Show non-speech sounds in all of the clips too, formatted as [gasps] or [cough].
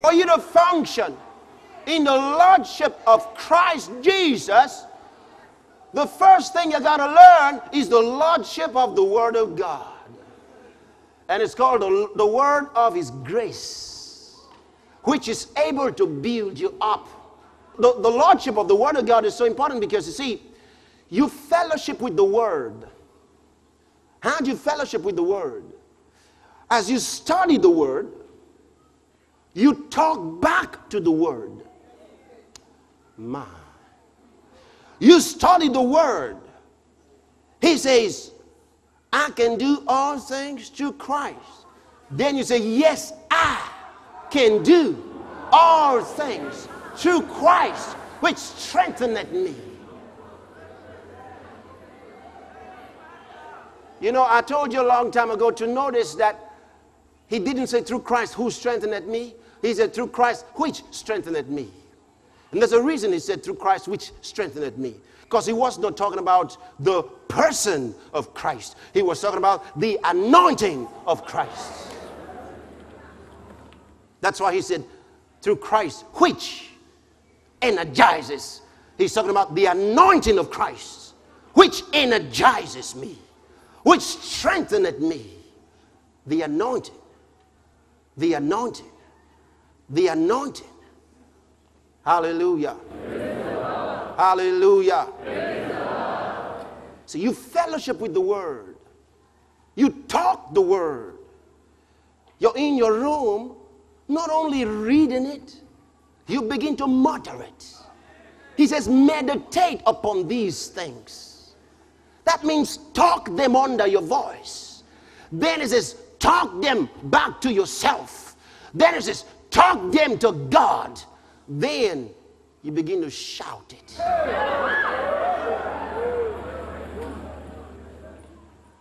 For you to function in the Lordship of Christ Jesus, the first thing you got to learn is the Lordship of the Word of God. And it's called the, the Word of His grace, which is able to build you up. The, the Lordship of the Word of God is so important because you see, you fellowship with the Word. How do you fellowship with the Word? As you study the Word, you talk back to the Word. My. You study the Word. He says, I can do all things through Christ. Then you say, Yes, I can do all things through Christ, which strengtheneth me. You know, I told you a long time ago to notice that he didn't say through Christ who strengtheneth me. He said through Christ which strengthened me. And there's a reason he said through Christ which strengthened me. Because he was not talking about the person of Christ, he was talking about the anointing of Christ. That's why he said through Christ which energizes. He's talking about the anointing of Christ, which energizes me which strengtheneth me. The anointing. The anointing. The anointing. Hallelujah. Hallelujah. So you fellowship with the word. You talk the word. You're in your room, not only reading it, you begin to mutter it. He says, meditate upon these things. That means talk them under your voice. Then it says, talk them back to yourself. Then it says, talk them to God. Then you begin to shout it.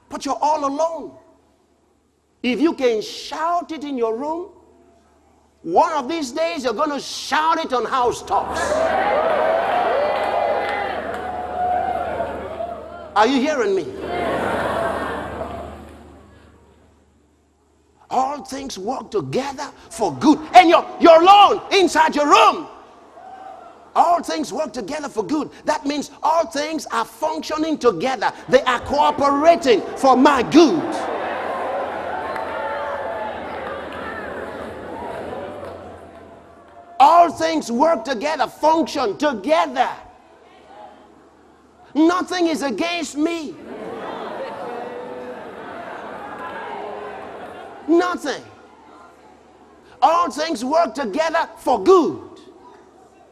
But you're all alone. If you can shout it in your room, one of these days you're going to shout it on housetops. Are you hearing me? All things work together for good. And you're, you're alone inside your room. All things work together for good. That means all things are functioning together, they are cooperating for my good. All things work together, function together. Nothing is against me. Nothing. All things work together for good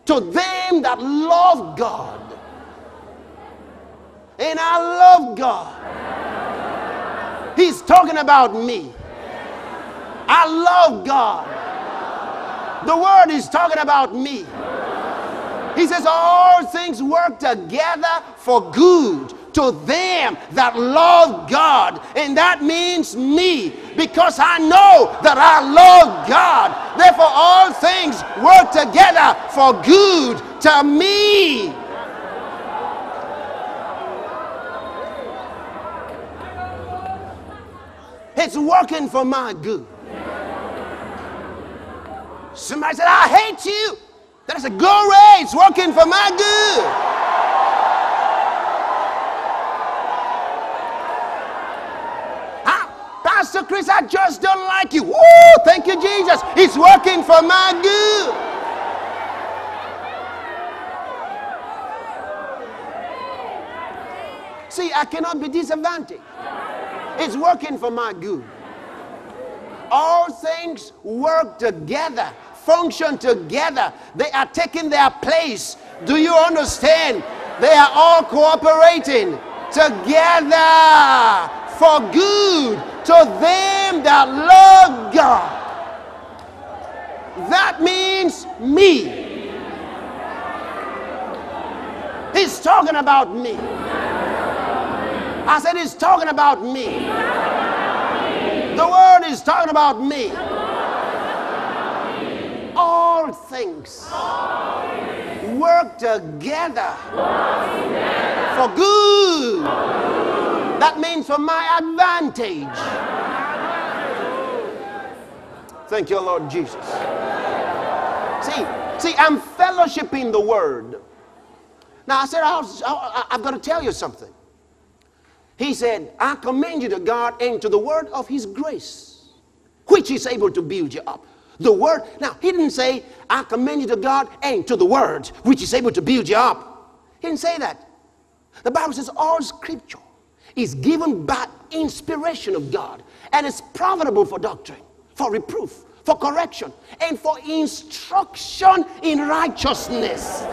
to them that love God. And I love God. He's talking about me. I love God. The word is talking about me. He says, All things work together for good to them that love God. And that means me because I know that I love God. Therefore, all things work together for good to me. It's working for my good. Somebody said, I hate you. That is a Ray, it's working for my good. Chris, I just don't like you. Woo, thank you, Jesus. It's working for my good. See, I cannot be disadvantaged. It's working for my good. All things work together function together. They are taking their place. Do you understand? They are all cooperating together for good to them that love God. That means me. He's talking about me. I said, He's talking about me. The word is talking about me all things work together for good. That means for my advantage. Thank you, Lord Jesus. See, see, I'm fellowshipping the word. Now I said, I have got to tell you something. He said, I commend you to God and to the word of his grace, which is able to build you up. The word, now he didn't say, I commend you to God and to the word, which is able to build you up. He didn't say that. The Bible says all scripture is given by inspiration of God and is profitable for doctrine, for reproof, for correction, and for instruction in righteousness.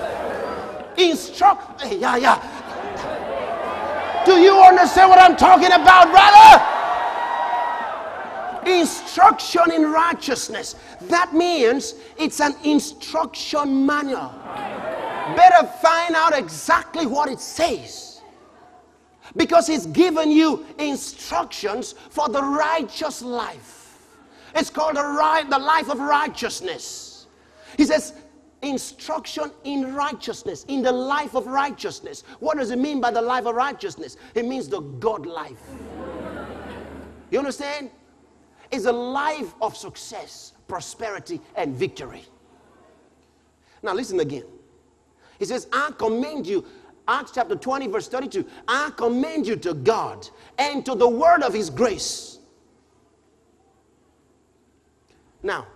Instruct, yeah, yeah. Do you understand what I'm talking about, brother? Instruction in righteousness. That means it's an instruction manual. Better find out exactly what it says. Because He's given you instructions for the righteous life. It's called the, right, the life of righteousness. He says, instruction in righteousness, in the life of righteousness. What does it mean by the life of righteousness? It means the God life. You understand? It's a life of success, prosperity, and victory. Now, listen again. He says, I commend you, Acts chapter 20, verse 32, I commend you to God and to the word of his grace. Now,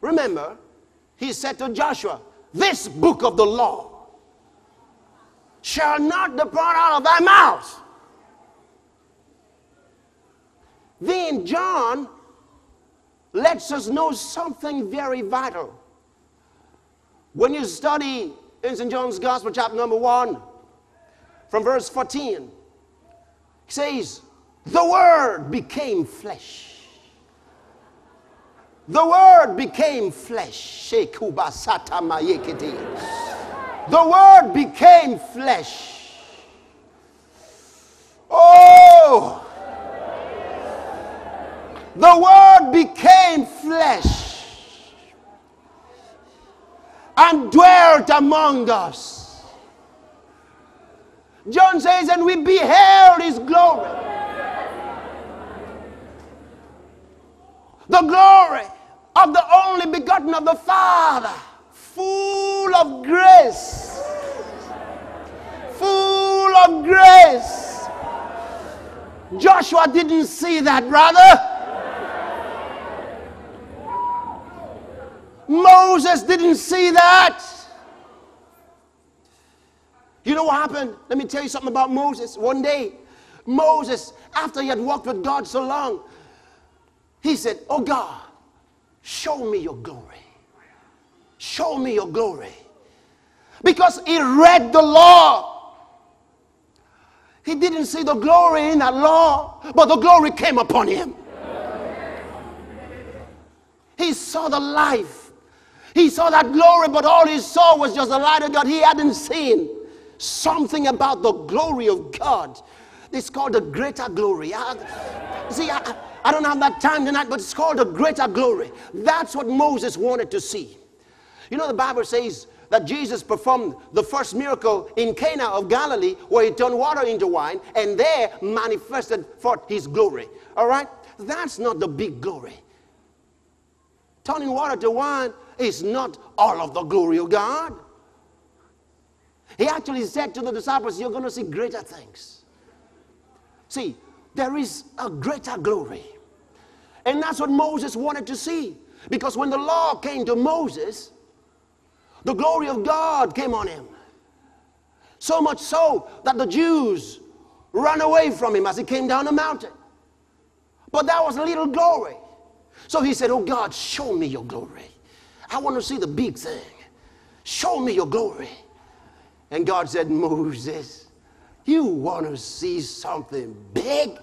remember, he said to Joshua, This book of the law shall not depart out of thy mouth. Then John lets us know something very vital. When you study in St. John's Gospel, chapter number 1, from verse 14, he says, The Word became flesh. The Word became flesh. The Word became flesh. Oh! The Word became flesh and dwelt among us. John says, and we beheld his glory. The glory of the only begotten of the Father, full of grace. Full of grace. Joshua didn't see that, brother. Moses didn't see that. You know what happened? Let me tell you something about Moses. One day, Moses, after he had walked with God so long, he said, Oh God, show me your glory. Show me your glory. Because he read the law. He didn't see the glory in that law, but the glory came upon him. He saw the life he saw that glory, but all he saw was just the light of God. He hadn't seen something about the glory of God. It's called the greater glory. I, see, I, I don't have that time tonight, but it's called the greater glory. That's what Moses wanted to see. You know, the Bible says that Jesus performed the first miracle in Cana of Galilee where he turned water into wine and there manifested forth his glory. All right? That's not the big glory. Turning water to wine is not all of the glory of God. He actually said to the disciples, You're going to see greater things. See, there is a greater glory. And that's what Moses wanted to see. Because when the law came to Moses, the glory of God came on him. So much so that the Jews ran away from him as he came down the mountain. But that was a little glory. So he said, Oh God, show me your glory. I want to see the big thing. Show me your glory. And God said, Moses, you want to see something big?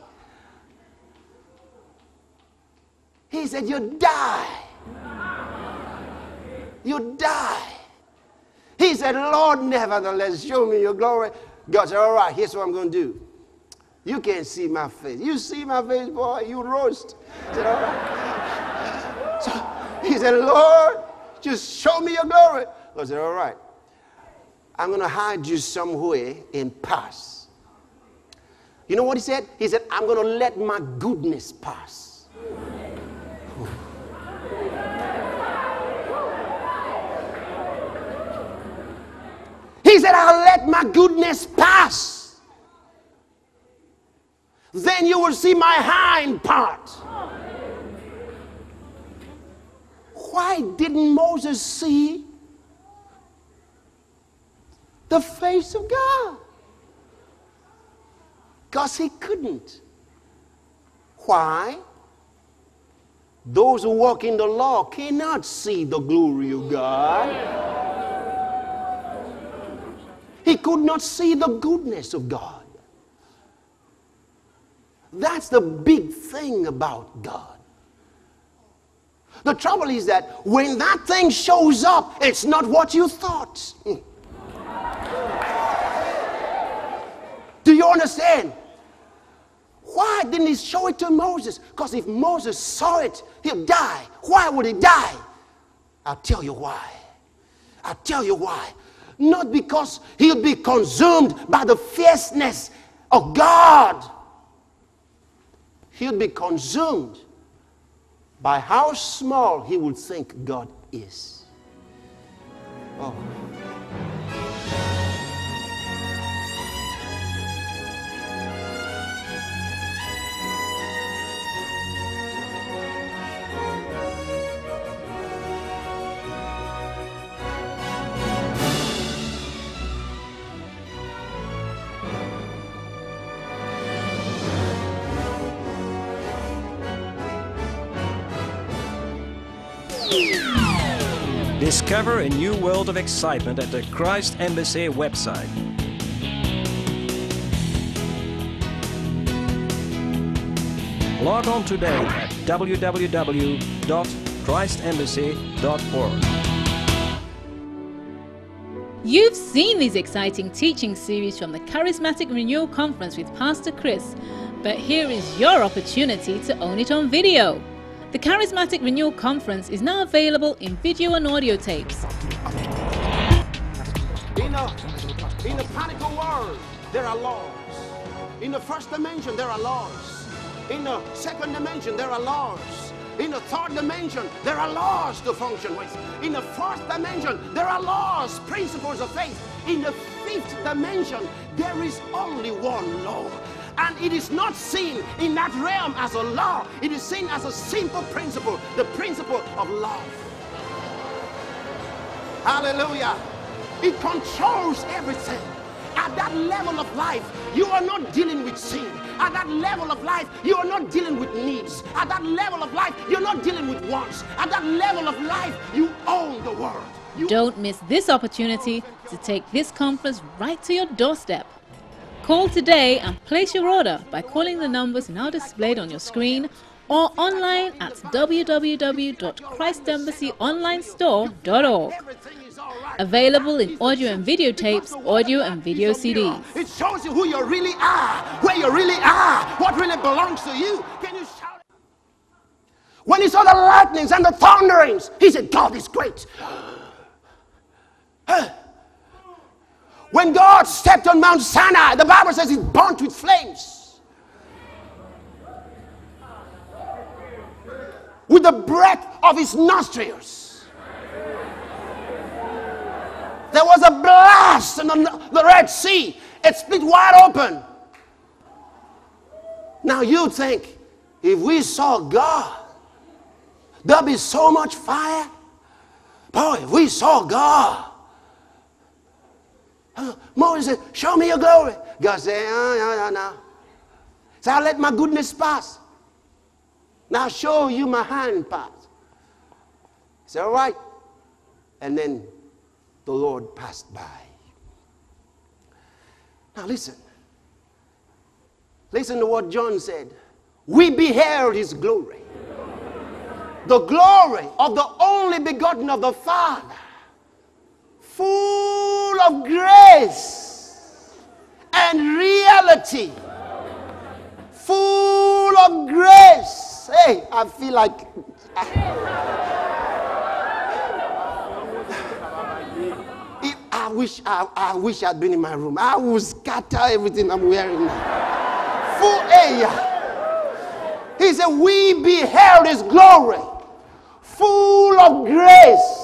He said, You die. You die. He said, Lord, nevertheless, show me your glory. God said, All right, here's what I'm going to do. You can't see my face. You see my face, boy, you roast. Said, All right. [laughs] So he said, Lord, just show me your glory. I said, All right. I'm going to hide you somewhere and pass. You know what he said? He said, I'm going to let my goodness pass. he said, I'll let my goodness pass. Then you will see my hind part. Why didn't Moses see the face of God? Because he couldn't. Why? Those who walk in the law cannot see the glory of God. He could not see the goodness of God. That's the big thing about God. The trouble is that when that thing shows up, it's not what you thought. Do you understand? Why didn't he show it to Moses? Because if Moses saw it, he'll die. Why would he die? I'll tell you why. I'll tell you why. Not because he'll be consumed by the fierceness of God. He'll be consumed by how small he would think God is. Oh. Discover a new world of excitement at the Christ Embassy website. Log on today at www.christembassy.org. You've seen these exciting teaching series from the Charismatic Renewal Conference with Pastor Chris, but here is your opportunity to own it on video. The Charismatic Renewal Conference is now available in video and audio tapes. In a, in world, there are laws. In the first dimension, there are laws. In the second dimension, there are laws. In the third dimension, there are laws to function with. In the fourth dimension, there are laws, principles of faith. In the fifth dimension, there is only one law. And it is not seen in that realm as a law, it is seen as a simple principle the principle of love. Hallelujah. It controls everything. At that level of life, you are not dealing with sin. At that level of life, you are not dealing with needs. At that level of life, you're not dealing with wants. At that level of life, you own the world. You Don't miss this opportunity to take this conference right to your doorstep. Call today and place your order by calling the numbers now displayed on your screen or online at www.christembassyonlinestore.org. everything is all right. Available in audio and video tapes, audio and video CDs. It shows you who you really are, where you really are, what really belongs to you. Can you shout? When he saw the lightnings and the thunderings, he said, God is great. [gasps] When God stepped on Mount Sinai, the Bible says it burnt with flames. With the breath of his nostrils. There was a blast in the, the Red Sea. It split wide open. Now you think if we saw God, there'll be so much fire. Boy, if we saw God. Moses said, Show me your glory. God said, No, no, no, no. So I let my goodness pass. Now show you my hand part. He said, All right. And then the Lord passed by. Now listen. Listen to what John said. We beheld his glory. The glory of the only begotten of the Father, of grace and reality. Full of grace. Hey, I feel like. If I wish I, I wish I'd been in my room. I would scatter everything I'm wearing now. Full air. He said, We beheld his glory, full of grace.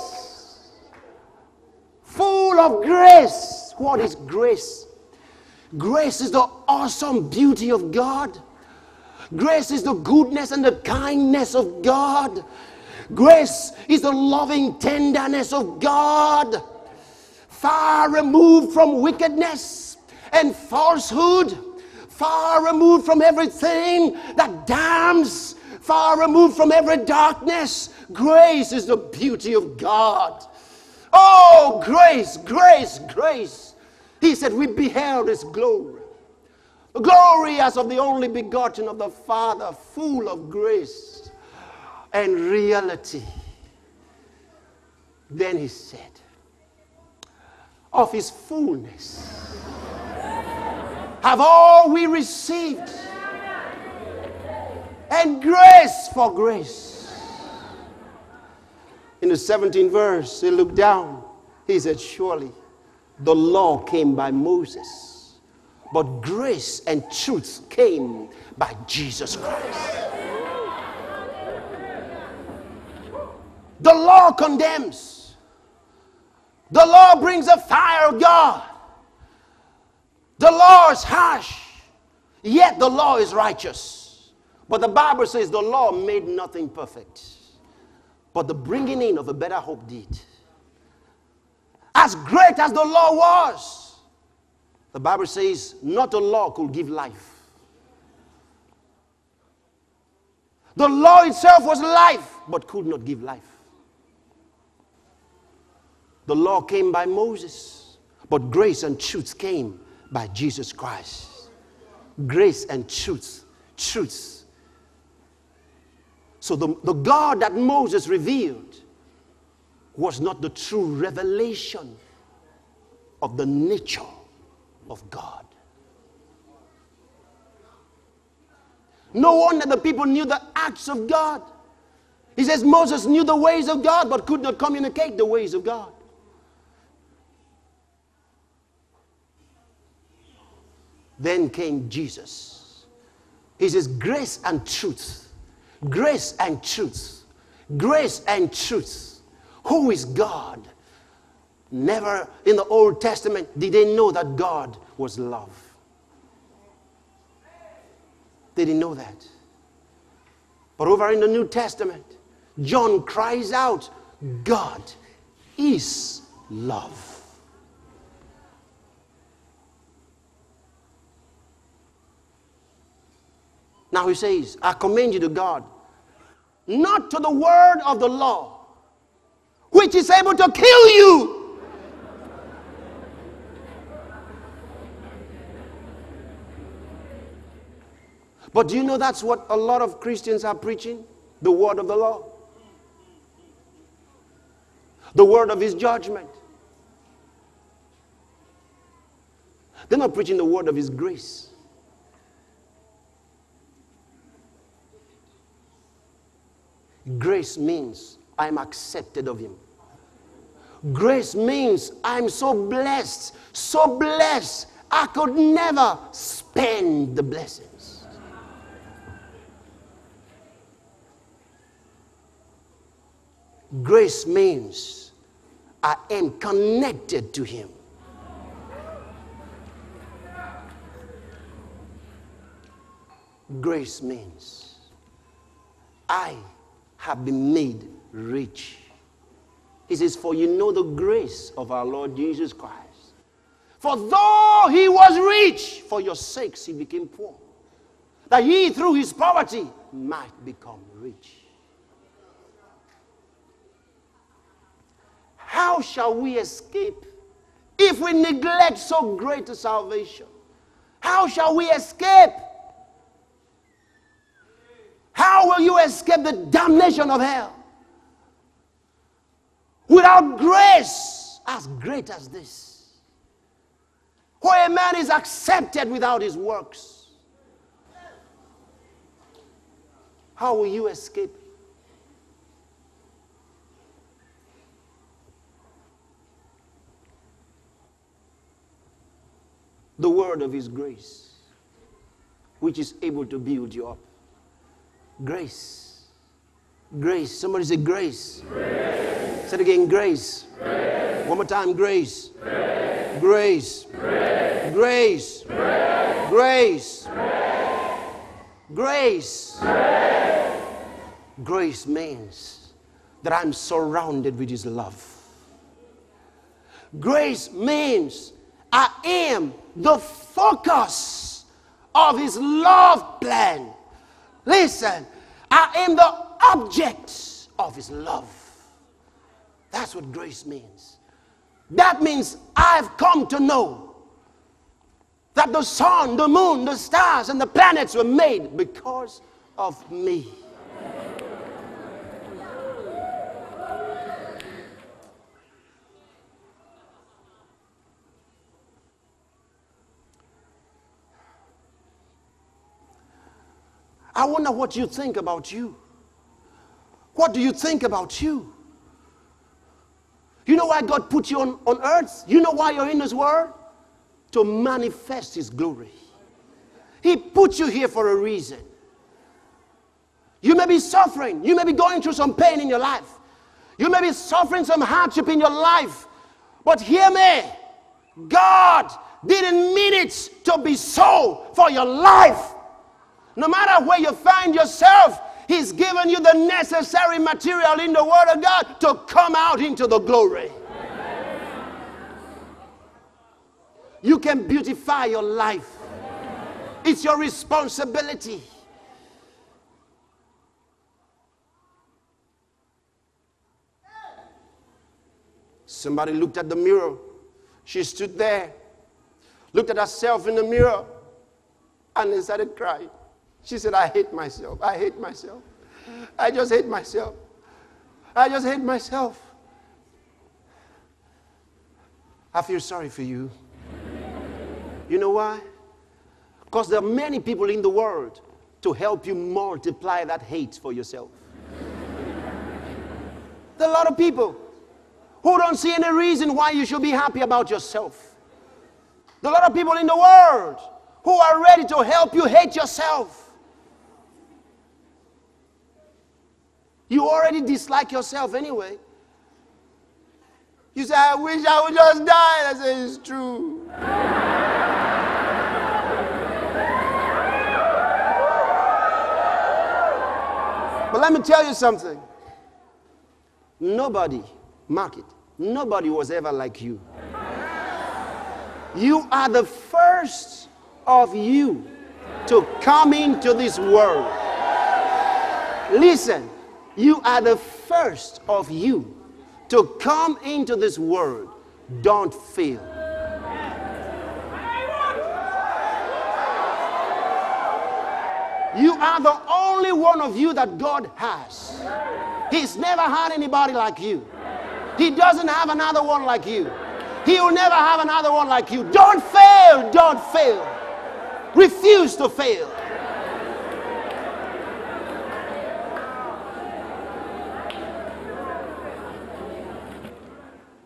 Of grace. What is grace? Grace is the awesome beauty of God. Grace is the goodness and the kindness of God. Grace is the loving tenderness of God. Far removed from wickedness and falsehood. Far removed from everything that damns. Far removed from every darkness. Grace is the beauty of God. Oh, grace, grace, grace. He said, We beheld his glory. The glory as of the only begotten of the Father, full of grace and reality. Then he said, Of his fullness have all we received, and grace for grace. In the 17th verse, he looked down. He said, Surely the law came by Moses, but grace and truth came by Jesus Christ. The law condemns, the law brings a fire of God. The law is harsh, yet the law is righteous. But the Bible says the law made nothing perfect but the bringing in of a better hope did. As great as the law was, the Bible says not a law could give life. The law itself was life, but could not give life. The law came by Moses, but grace and truth came by Jesus Christ. Grace and truth, truth so the, the God that Moses revealed was not the true revelation of the nature of God. No wonder the people knew the acts of God. He says Moses knew the ways of God but could not communicate the ways of God. Then came Jesus. He says, Grace and truth Grace and truth. Grace and truth. Who is God? Never in the Old Testament did they know that God was love. They didn't know that. But over in the New Testament, John cries out, God is love. Now he says, I commend you to God, not to the word of the law, which is able to kill you. But do you know that's what a lot of Christians are preaching? The word of the law, the word of his judgment. They're not preaching the word of his grace. Grace means I'm accepted of Him. Grace means I'm so blessed, so blessed, I could never spend the blessings. Grace means I am connected to Him. Grace means I have been made rich. He says, For you know the grace of our Lord Jesus Christ. For though he was rich, for your sakes he became poor, that he through his poverty might become rich. How shall we escape if we neglect so great a salvation? How shall we escape how will you escape the damnation of hell? Without grace as great as this, where a man is accepted without his works. How will you escape? The word of his grace, which is able to build you up. Grace. Grace. Somebody say grace. grace. Say it again, grace. grace. One more time, grace. grace. Grace. Grace. Grace. Grace. Grace means that I'm surrounded with His love. Grace means I am the focus of His love plan. Listen, I am the object of His love. That's what grace means. That means I've come to know that the sun, the moon, the stars, and the planets were made because of me. I wonder what you think about you. What do you think about you? You know why God put you on, on earth? You know why you're in this world? To manifest His glory. He put you here for a reason. You may be suffering. You may be going through some pain in your life. You may be suffering some hardship in your life. But hear me God didn't mean it to be so for your life. No matter where you find yourself, He's given you the necessary material in the Word of God to come out into the glory. You can beautify your life, it's your responsibility. Somebody looked at the mirror. She stood there, looked at herself in the mirror, and started crying. She said, I hate myself. I hate myself. I just hate myself. I just hate myself. I feel sorry for you. You know why? Because there are many people in the world to help you multiply that hate for yourself. There are a lot of people who don't see any reason why you should be happy about yourself. There are a lot of people in the world who are ready to help you hate yourself. You already dislike yourself anyway. You say, I wish I would just die. I say, it's true. but let me tell you something. Nobody, mark it, nobody was ever like you. You are the first of you to come into this world. Listen, you are the first of you to come into this world. Don't fail. You are the only one of you that God has. He's never had anybody like you. He doesn't have another one like you. He will never have another one like you. Don't fail. Don't fail. Refuse to fail.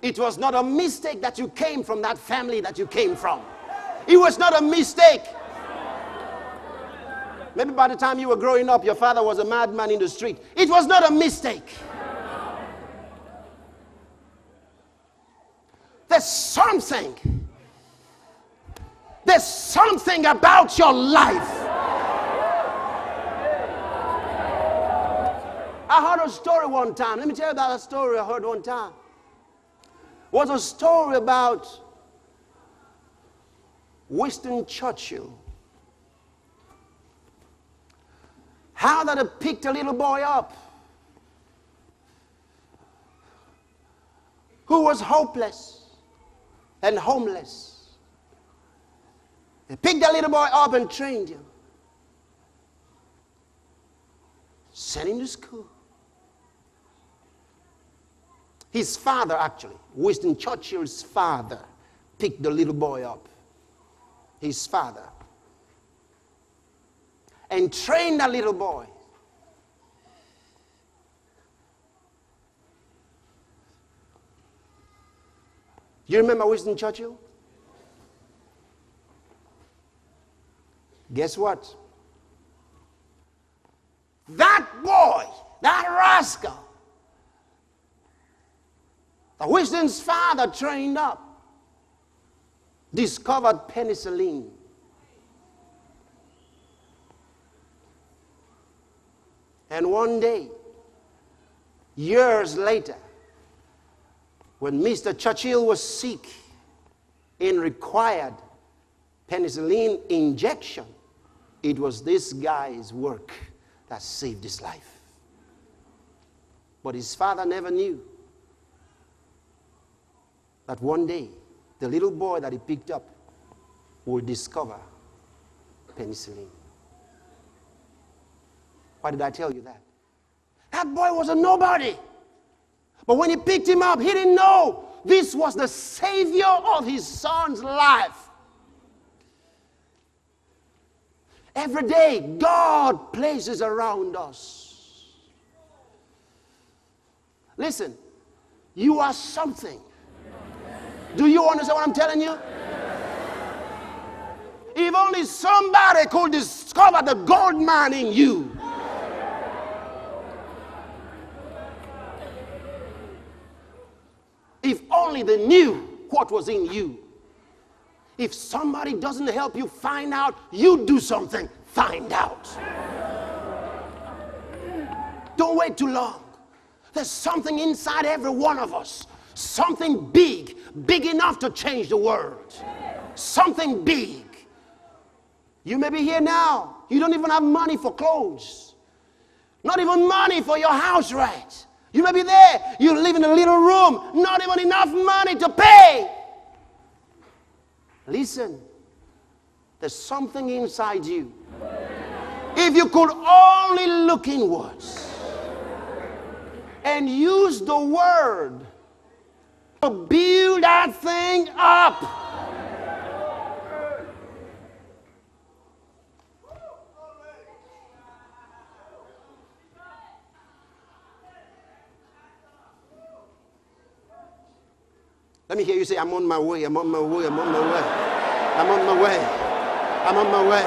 It was not a mistake that you came from that family that you came from. It was not a mistake. Maybe by the time you were growing up, your father was a madman in the street. It was not a mistake. There's something. There's something about your life. I heard a story one time. Let me tell you about a story I heard one time was a story about Winston Churchill. How that he picked a little boy up who was hopeless and homeless. He picked that little boy up and trained him, sent him to school. His father, actually, Winston Churchill's father, picked the little boy up. His father. And trained that little boy. You remember Winston Churchill? Guess what? That boy, that rascal, the Winston's father trained up discovered penicillin. And one day, years later, when Mr. Churchill was sick and required penicillin injection, it was this guy's work that saved his life. But his father never knew that one day the little boy that he picked up would discover penicillin. Why did I tell you that? That boy was a nobody. But when he picked him up, he didn't know this was the savior of his son's life. Every day, God places around us. Listen, you are something. Do you understand what I'm telling you? If only somebody could discover the gold mine in you. If only they knew what was in you. If somebody doesn't help you find out, you do something, find out. Don't wait too long. There's something inside every one of us, something big, big enough to change the world. Something big. You may be here now, you don't even have money for clothes, not even money for your house rent. You may be there, you live in a little room, not even enough money to pay. Listen, there's something inside you. If you could only look inwards and use the word build that thing up. Let me hear you say, I'm on my way, I'm on my way, I'm on my way, I'm on my way, I'm on my way.